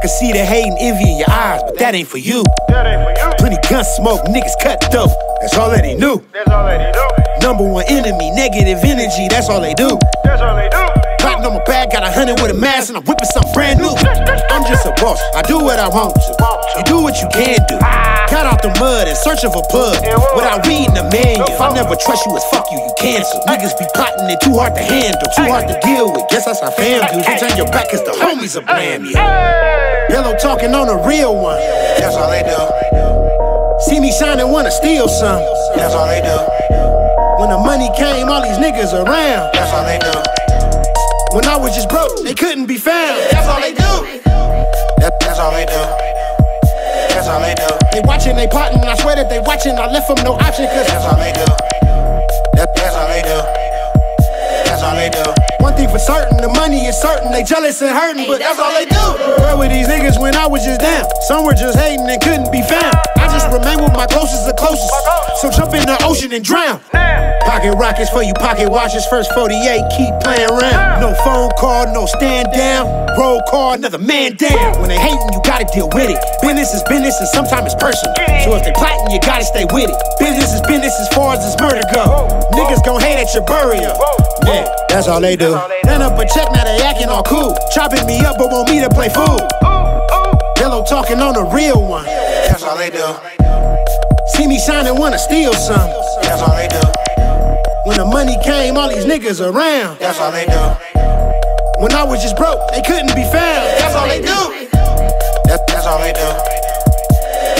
can see the hate and envy in your eyes, but that ain't for you. That ain't for you. Plenty gun smoke, niggas cut dope. That's all that he knew. That's all that he do. Number one enemy, negative energy, that's all they do. That's all they do. Plotting on my back, got a hundred with a mask, and I'm whipping something brand new. I'm just a boss, I do what I want to. You do what you can do. Got out the mud and searching for plug without reading the manual. If I never trust you, it's fuck you, you cancel. Niggas be plotting it too hard to handle, too hard to deal with. Guess that's how fam do. You turn your back, cause the homies are blam you. Yellow talking on a real one. That's all they do. See me shining, wanna steal some. That's all they do. When the money came, all these niggas around. That's all they do. When I was just broke, they couldn't be found. That's all they do. That, that's all they do. That's all they do. They watching, they plotting, I swear that they watching. I left them no option, cause That's all they do. That, that's all they do. That's all they do. one thing for certain, the money is certain. They jealous and hurting, but that's all they do. Were these niggas when I was just down? Some were just hating and couldn't be found. I just remain with my closest in the ocean and drown. Pocket rockets for you pocket watchers. First 48, keep playing around. No phone call, no stand down. Roll call, another man down. When they hating, you gotta deal with it. Business is business and sometimes it's personal. So if they plotting, you gotta stay with it. Business is business as far as this murder go. Niggas gon' hate at your burial. Yeah, that's all they do. Ran up a check, now they acting all cool. Chopping me up, but want me to play fool. Yellow talking on the real one. That's all they do. See me shining, wanna steal some. That's all they do. When the money came, all these niggas around. That's all they do. When I was just broke, they couldn't be found. That's all they do. That, that's all they do.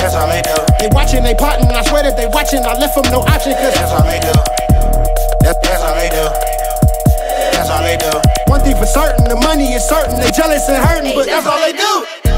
That's all they do. They watching, they plotting, I swear that they watching. I left them no option, cause That's all they do. That, that's all they do. That's all they do. one thing for certain, the money is certain. They jealous and hurting, but that's all they do.